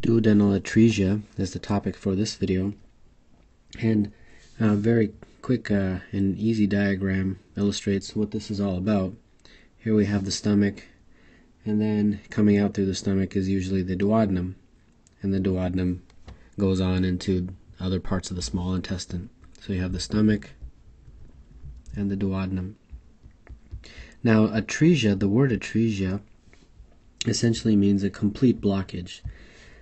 Duodenal atresia is the topic for this video. And a very quick uh, and easy diagram illustrates what this is all about. Here we have the stomach, and then coming out through the stomach is usually the duodenum, and the duodenum goes on into other parts of the small intestine. So you have the stomach and the duodenum. Now, atresia, the word atresia, essentially means a complete blockage.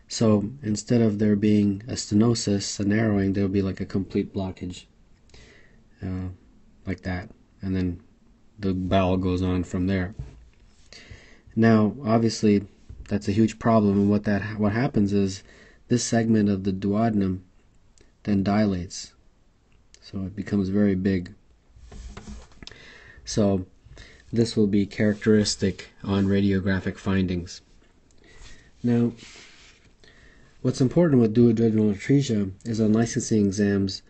So instead of there being a stenosis, a narrowing, there will be like a complete blockage, uh, like that, and then the bowel goes on from there. Now, obviously, that's a huge problem, and what that what happens is this segment of the duodenum then dilates, so it becomes very big. So this will be characteristic on radiographic findings. Now, What's important with duodenal atresia is on licensing exams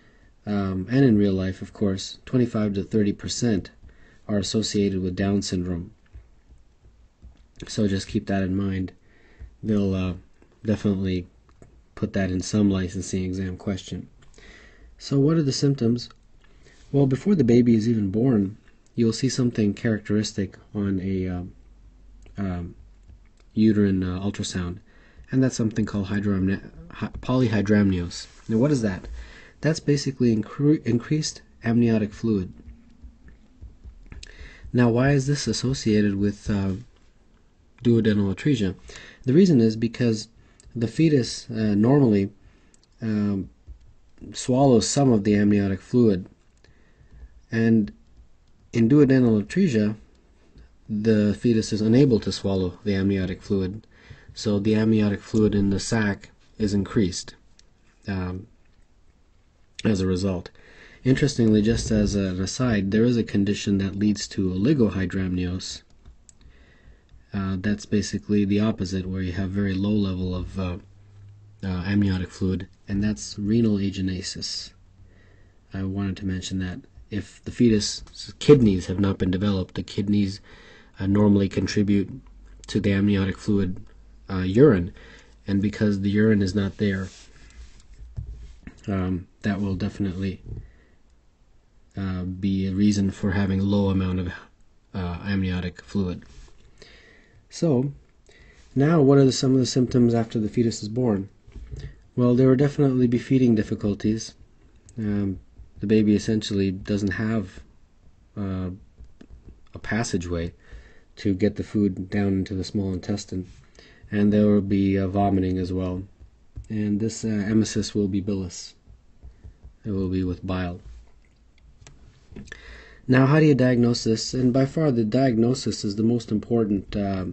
um, and in real life, of course, 25 to 30 percent are associated with Down syndrome. So just keep that in mind. They'll uh, definitely put that in some licensing exam question. So, what are the symptoms? Well, before the baby is even born, you'll see something characteristic on a uh, um, uterine uh, ultrasound and that's something called polyhydramnios. Now, what is that? That's basically incre increased amniotic fluid. Now, why is this associated with uh, duodenal atresia? The reason is because the fetus uh, normally um, swallows some of the amniotic fluid, and in duodenal atresia, the fetus is unable to swallow the amniotic fluid so the amniotic fluid in the sac is increased um, as a result. Interestingly, just as an aside, there is a condition that leads to oligohydramnios. Uh, that's basically the opposite, where you have very low level of uh, uh, amniotic fluid, and that's renal agenesis. I wanted to mention that if the fetus kidneys have not been developed, the kidneys uh, normally contribute to the amniotic fluid uh, urine, and because the urine is not there, um, that will definitely uh, be a reason for having low amount of uh, amniotic fluid. So, now what are the, some of the symptoms after the fetus is born? Well, there will definitely be feeding difficulties. Um, the baby essentially doesn't have uh, a passageway to get the food down into the small intestine and there will be uh, vomiting as well. And this uh, emesis will be bilious. It will be with bile. Now, how do you diagnose this? And by far, the diagnosis is the most important uh,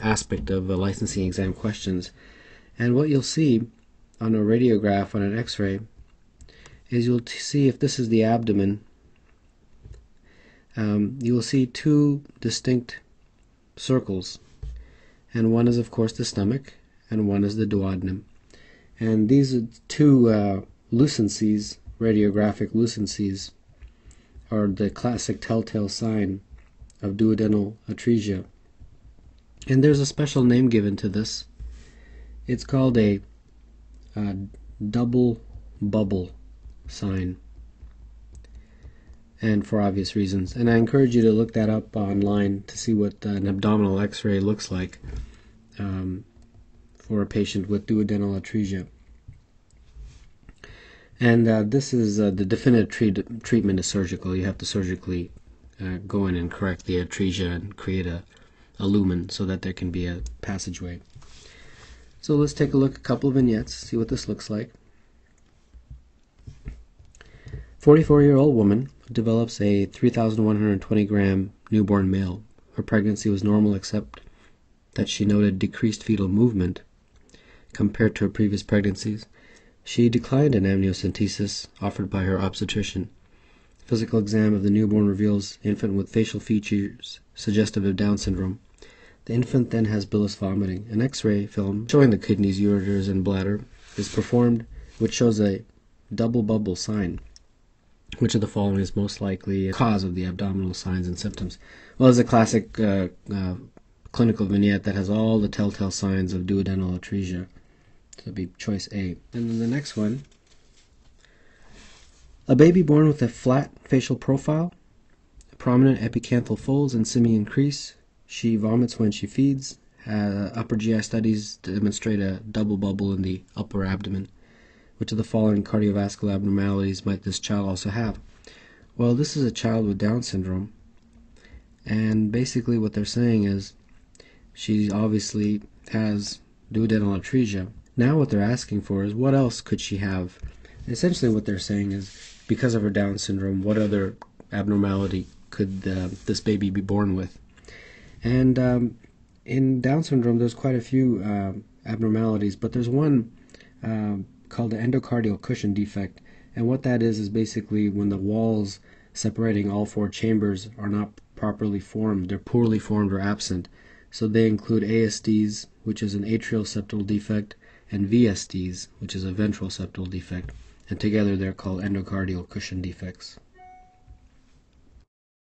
aspect of the licensing exam questions. And what you'll see on a radiograph, on an x ray, is you'll see if this is the abdomen, um, you will see two distinct circles and one is of course the stomach, and one is the duodenum. And these are two uh, lucencies, radiographic lucencies, are the classic telltale sign of duodenal atresia. And there's a special name given to this. It's called a, a double bubble sign and for obvious reasons. And I encourage you to look that up online to see what an abdominal x ray looks like um, for a patient with duodenal atresia. And uh, this is uh, the definitive treat treatment is surgical. You have to surgically uh, go in and correct the atresia and create a, a lumen so that there can be a passageway. So let's take a look a couple of vignettes, see what this looks like. 44 year old woman develops a 3,120 gram newborn male. Her pregnancy was normal except that she noted decreased fetal movement compared to her previous pregnancies. She declined an amniocentesis offered by her obstetrician. Physical exam of the newborn reveals infant with facial features suggestive of Down syndrome. The infant then has bilious vomiting. An X-ray film showing the kidneys, ureters, and bladder is performed, which shows a double bubble sign. Which of the following is most likely a cause of the abdominal signs and symptoms? Well, there's a classic uh, uh, clinical vignette that has all the telltale signs of duodenal atresia. So it'd be choice A. And then the next one a baby born with a flat facial profile, prominent epicanthal folds and simian crease. She vomits when she feeds. Uh, upper GI studies demonstrate a double bubble in the upper abdomen. Which of the following cardiovascular abnormalities might this child also have? Well, this is a child with Down syndrome, and basically what they're saying is she obviously has duodenal atresia. Now what they're asking for is what else could she have? Essentially what they're saying is because of her Down syndrome, what other abnormality could uh, this baby be born with? And um, in Down syndrome, there's quite a few uh, abnormalities, but there's one uh, called the endocardial cushion defect. And what that is is basically when the walls separating all four chambers are not properly formed, they're poorly formed or absent. So they include ASDs, which is an atrial septal defect, and VSDs, which is a ventral septal defect and together they're called endocardial cushion defects.